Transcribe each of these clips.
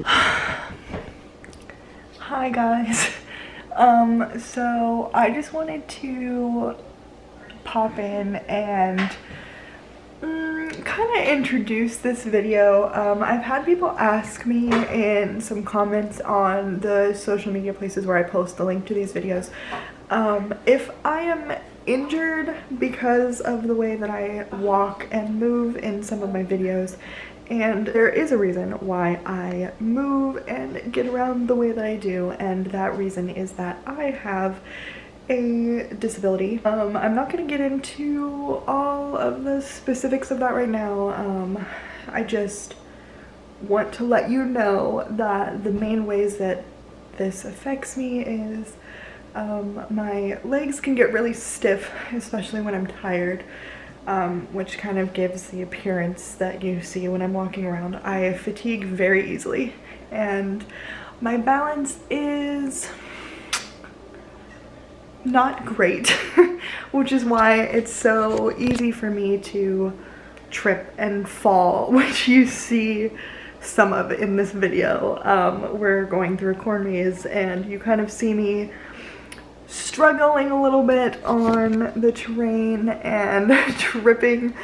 Hi guys. Um, so I just wanted to pop in and mm, kind of introduce this video. Um, I've had people ask me in some comments on the social media places where I post the link to these videos um, if I am injured because of the way that I walk and move in some of my videos and there is a reason why I move and get around the way that I do and that reason is that I have a disability. Um, I'm not going to get into all of the specifics of that right now. Um, I just want to let you know that the main ways that this affects me is um, my legs can get really stiff, especially when I'm tired um, which kind of gives the appearance that you see when I'm walking around. I fatigue very easily and my balance is not great, which is why it's so easy for me to trip and fall, which you see some of in this video. Um, we're going through a corn maze and you kind of see me struggling a little bit on the terrain and tripping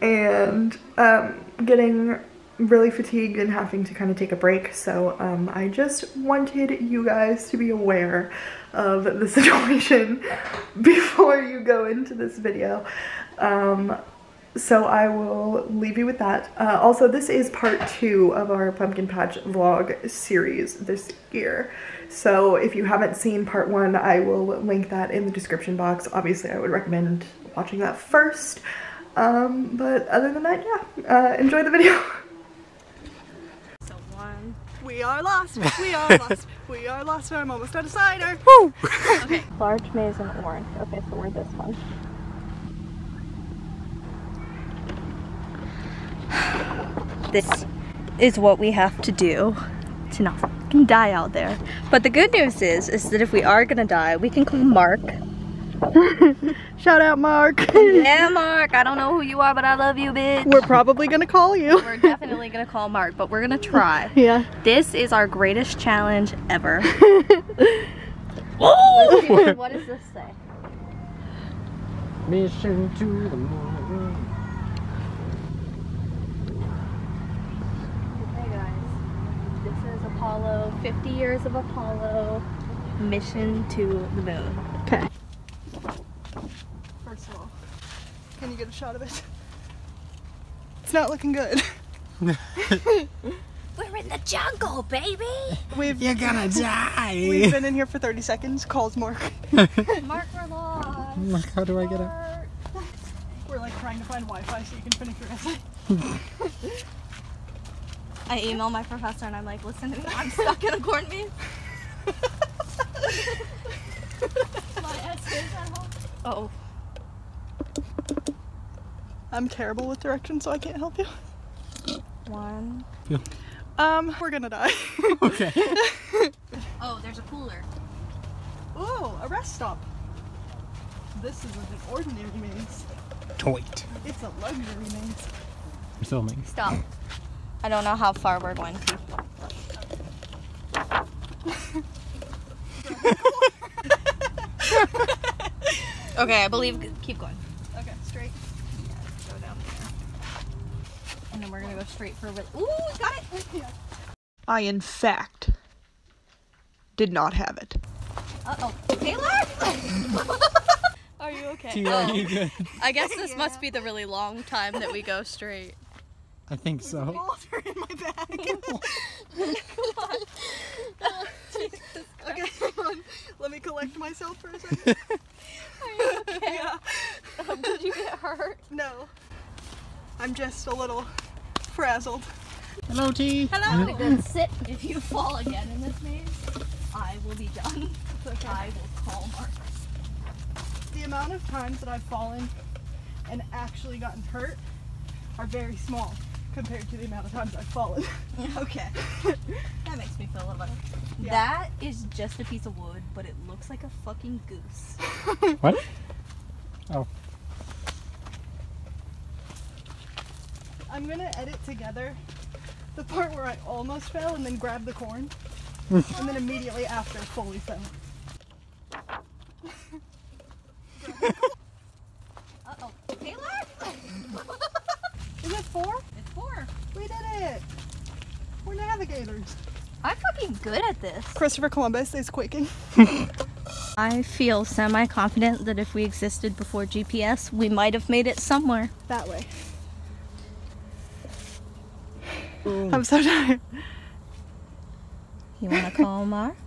and um, getting really fatigued and having to kind of take a break. So um, I just wanted you guys to be aware of the situation before you go into this video. Um, so I will leave you with that. Uh, also, this is part two of our Pumpkin Patch vlog series this year. So if you haven't seen part one, I will link that in the description box. Obviously, I would recommend watching that first. Um, but other than that, yeah, uh, enjoy the video. So one. We are lost. We are lost. We are lost. I'm almost out of cider. Woo! Okay. Large maize and orange. Okay, so we're this one. This is what we have to do to not fucking die out there. But the good news is, is that if we are gonna die, we can call Mark. Shout out, Mark. yeah, Mark. I don't know who you are, but I love you, bitch. We're probably gonna call you. We're definitely gonna call Mark, but we're gonna try. Yeah. This is our greatest challenge ever. Oh! what does this say? Mission to the moon. Hey guys, this is Apollo, 50 years of Apollo, mission to the moon. Okay. First of all, can you get a shot of it? It's not looking good. We're in the jungle, baby! We've You're gonna die. we've been in here for 30 seconds. Calls Mark. Mark, we're lost. Mark, how do I get up? We're like trying to find Wi-Fi so you can finish your essay. I email my professor and I'm like, listen to me, I'm stuck in a corn maze. my essay's at home. Oh, I'm terrible with directions, so I can't help you. one. Yeah. Um, we're gonna die. Okay. Oh, there's a cooler. Oh, a rest stop. This isn't an ordinary maze. Toit. It's a luxury maze. I'm filming. Stop. I don't know how far we're going to. okay, I believe. Keep going. Okay, straight. Go down there. And then we're gonna go straight for. A bit Ooh, we got it! I, in fact, did not have it. Uh oh. Taylor? Are you okay? T, are you good? I guess this must be the really long time that we go straight. I think so. Water in my bag. okay, hang on. Let me collect myself for a second. Are you okay? yeah. Um, did you get hurt? No. I'm just a little frazzled. Hello, T. Hello. That's it. If you fall again in this maze, I will be done. I will call Mark. The amount of times that I've fallen and actually gotten hurt are very small compared to the amount of times I've fallen. Okay. That makes me feel a little better. Yeah. That is just a piece of wood, but it looks like a fucking goose. What? Oh. I'm gonna edit together The part where I almost fell and then grabbed the corn. Hmm. and then immediately after fully fell. Uh-oh. Taylor? Is it four? It's four. We did it! We're navigators. I'm fucking good at this. Christopher Columbus is quaking. I feel semi-confident that if we existed before GPS, we might have made it somewhere. That way. Boom. I'm so tired. You want to call Mark?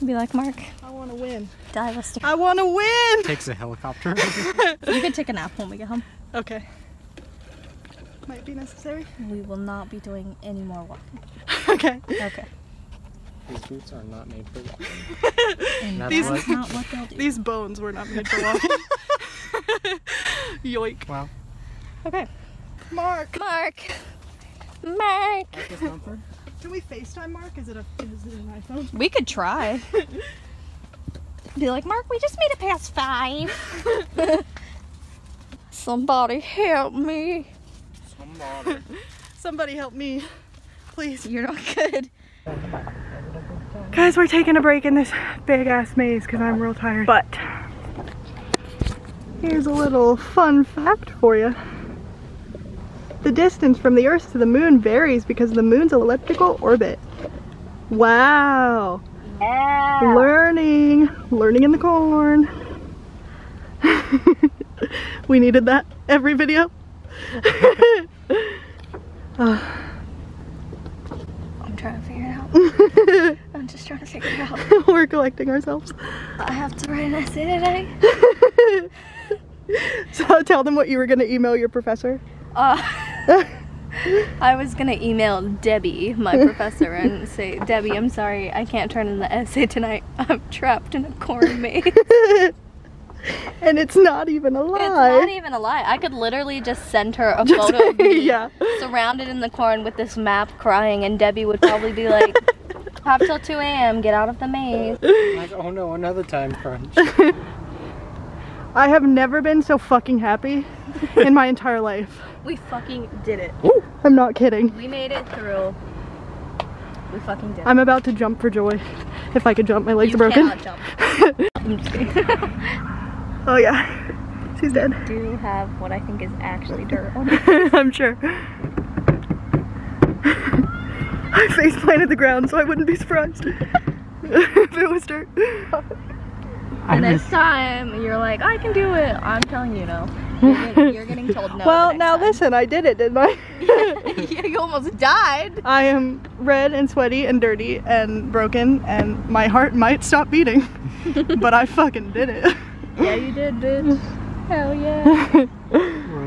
No. Be like, Mark, I want to win. dive us to... I want to win! Takes a helicopter. You can take a nap when we get home. Okay. Might be necessary. We will not be doing any more walking. okay. Okay. These boots are not made for walking. And That's that's what- not what they'll do. These bones were not made for walking. Yoik. Wow. Okay. Mark! Mark. Mark. Can we FaceTime Mark? Is it a is it an iPhone? We could try. Be like, Mark, we just made it past five. Somebody help me. Somebody help me. Please. You're not good. Guys, we're taking a break in this big ass maze because I'm real tired. But here's a little fun fact for you. The distance from the Earth to the moon varies because of the moon's elliptical orbit. Wow. Learning. Learning in the corn. we needed that every video. I'm trying to figure it out. I'm just trying to figure it out. We're collecting ourselves. I have to write an essay today. So tell them what you were going to email your professor. Uh, I was gonna email Debbie, my professor, and say, Debbie, I'm sorry, I can't turn in the essay tonight. I'm trapped in a corn maze. and it's not even a lie. It's not even a lie. I could literally just send her a photo of me yeah. surrounded in the corn with this map crying, and Debbie would probably be like, have till 2 a.m., get out of the maze. like, oh no, another time crunch. I have never been so fucking happy in my entire life. We fucking did it. I'm not kidding. We made it through. We fucking did it. I'm about to jump for joy. If I could jump, my legs you are broken. cannot jump. I'm just kidding. Oh yeah. She's dead. do have what I think is actually dirt on it. I'm sure. I face planted the ground, so I wouldn't be surprised if it was dirt. And this time, you're like, I can do it. I'm telling you no. You're getting, you're getting told no. well, now time. listen, I did it, didn't I? Yeah, you almost died. I am red and sweaty and dirty and broken, and my heart might stop beating. but I fucking did it. Yeah, you did, bitch. Hell yeah.